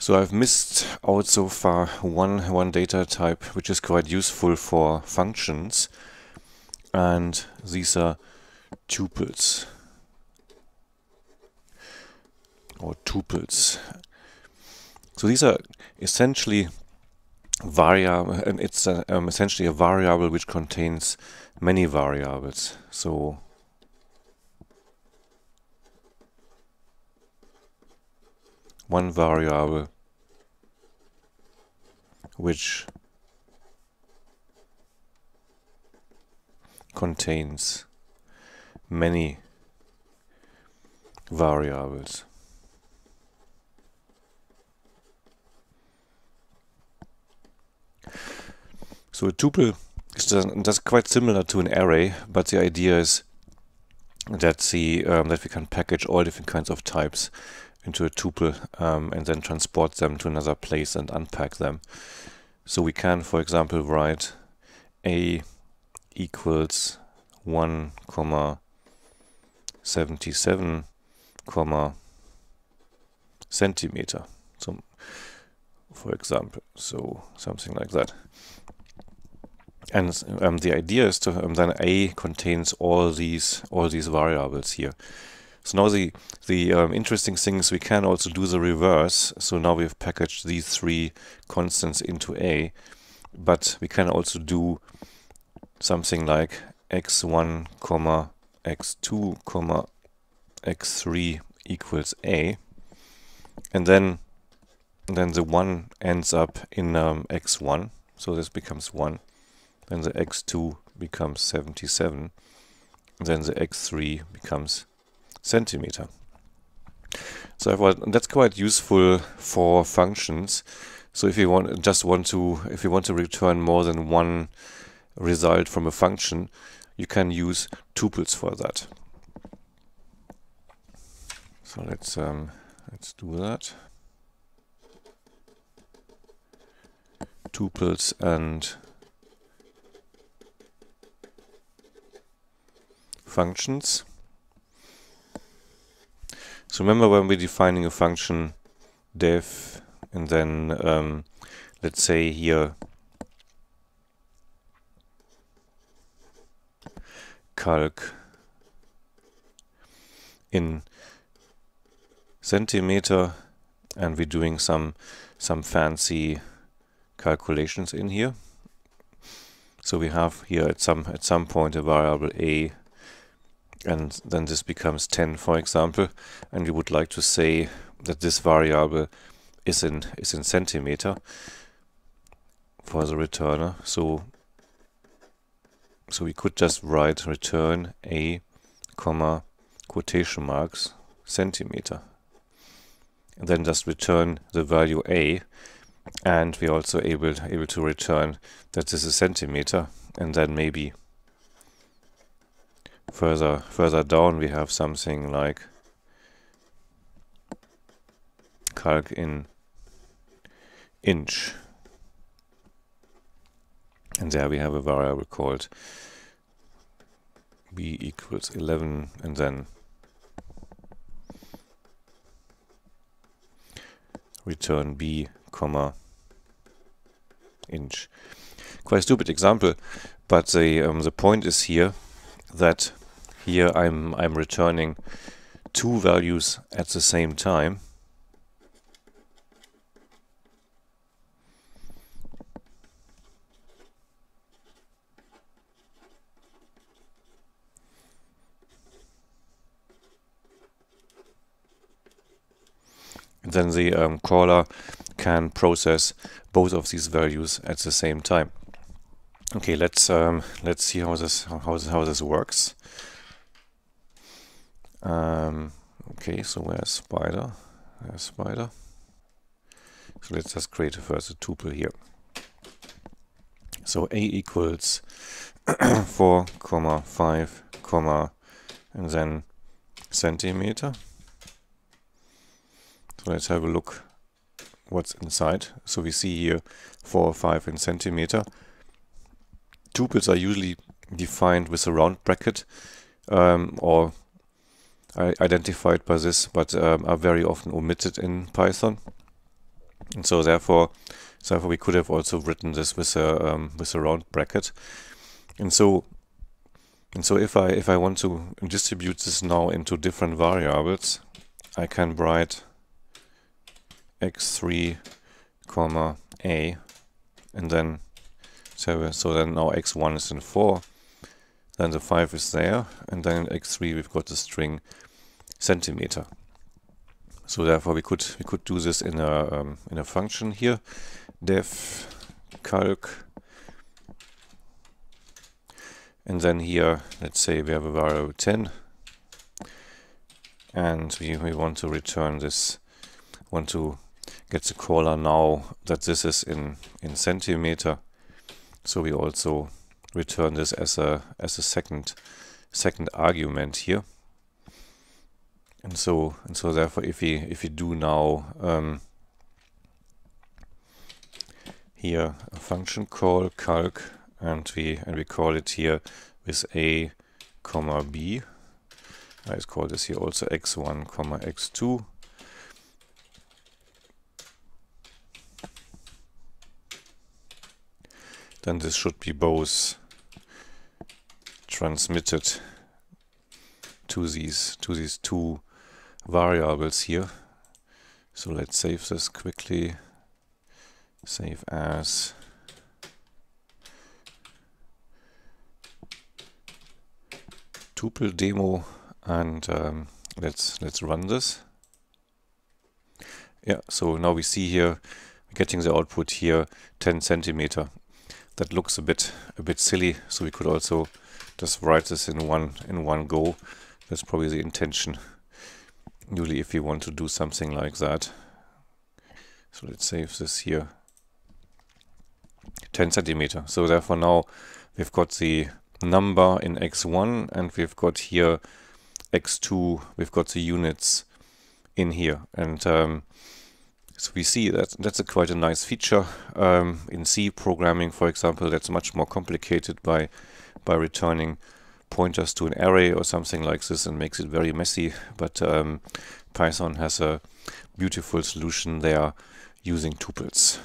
So I've missed out so far one, one data type which is quite useful for functions and these are tuples or tuples. So these are essentially variable and it's a, um, essentially a variable which contains many variables. So one variable which contains many variables. So a tuple is just quite similar to an array, but the idea is that the um, that we can package all different kinds of types into a tuple um, and then transport them to another place and unpack them. So we can, for example, write a equals 1 comma 77 comma centimeter. So, for example, so something like that. And um, the idea is to um, then a contains all these all these variables here. So now the the um, interesting thing is we can also do the reverse. So now we've packaged these three constants into A, but we can also do something like x1, comma x2, comma x3 equals A, and then then the one ends up in um, x1, so this becomes one. Then the x2 becomes 77, then the x3 becomes centimeter. So that's quite useful for functions. So if you want just want to if you want to return more than one result from a function, you can use tuples for that. So let's um, let's do that. Tuples and functions. So remember when we're defining a function def and then um, let's say here calc in centimeter and we're doing some some fancy calculations in here. So we have here at some at some point a variable a and then this becomes 10 for example. And we would like to say that this variable is in is in centimeter for the returner. So so we could just write return a comma quotation marks centimeter. And then just return the value a. And we're also able able to return that this is centimeter. And then maybe further further down we have something like calc in inch. And there we have a variable called b equals 11 and then return b comma inch. Quite a stupid example but the um, the point is here that here I'm, I'm returning two values at the same time. Then the um, caller can process both of these values at the same time. Okay, let's um, let's see how this how, how this works. Um, okay, so where's Spyder? There's Spyder. So let's just create first a tuple here. So a equals 4, comma 5, comma, and then centimeter. So let's have a look what's inside. So we see here 4, 5 in centimeter. Tuples are usually defined with a round bracket um, or identified by this, but um, are very often omitted in Python. and so therefore therefore we could have also written this with a um, with a round bracket and so and so if I if I want to distribute this now into different variables I can write x3 comma a and then so, so then now x1 is in 4 then the 5 is there and then in x3 we've got the string centimeter. So therefore we could we could do this in a um, in a function here. Def calc. And then here let's say we have a variable 10 and we, we want to return this want to get the caller now that this is in in centimeter. So we also return this as a as a second second argument here. And so and so therefore if we if we do now um, here a function call calc and we and we call it here with a comma b. I call this here also x1 comma x2 then this should be both transmitted to these to these two variables here. So let's save this quickly. Save as tuple demo and um, let's let's run this. Yeah, so now we see here getting the output here 10 centimeter. That looks a bit a bit silly, so we could also just write this in one in one go. That's probably the intention usually if you want to do something like that. So let's save this here. 10 centimeter. So therefore now we've got the number in x1 and we've got here x2, we've got the units in here. And um, so we see that that's a quite a nice feature. Um, in C programming, for example, that's much more complicated by by returning pointers to an array or something like this and makes it very messy. But um, Python has a beautiful solution there using tuples.